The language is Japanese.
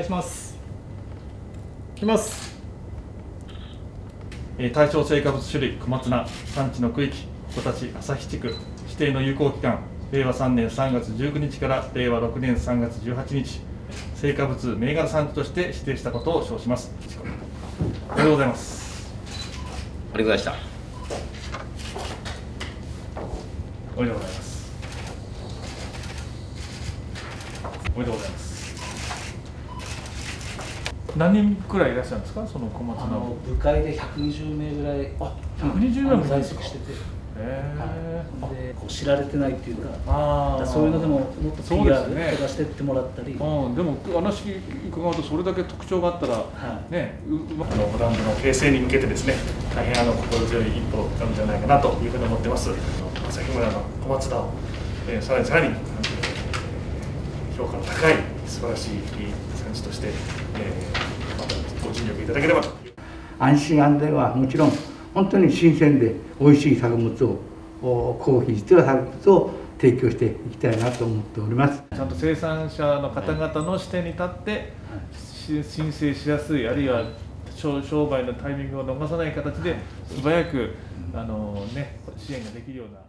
いします。いきます。えー対象成果物種類小松菜産地の区域小立旭地区指定の有効期間令和3年3月19日から令和6年3月18日成果物銘柄産地として指定したことを称します。おめでとうございます。ありがとうございました。おめでとうございます。おめでとうございます何人くらいいらっしゃるんですか？その小松菜あの部会で120名ぐらい。あ120名も在籍してて、へはい、ーでこう知られてないっていうかあー。そういうのでももっとそうです PR ねとかしてってもらったり、うん、でも話伺うとそれだけ特徴があったら、はい。ね、ううまあのブランドの形成に向けてですね大変あの心強い一歩なんじゃないかなというふうに思ってます。旭村の小松菜を、えーさらにさらに、えー評価の高い素晴らしい産地として、えーまたご尽力いただければと安心安全はもちろん本当に新鮮で美味しい作物をお高品質な作物を提供していきたいなと思っております。ちゃんと生産者の方々の視点に立って、し申請しやすいあるいは商商売のタイミングを逃さない形で素早くあの、ね、支援ができるような。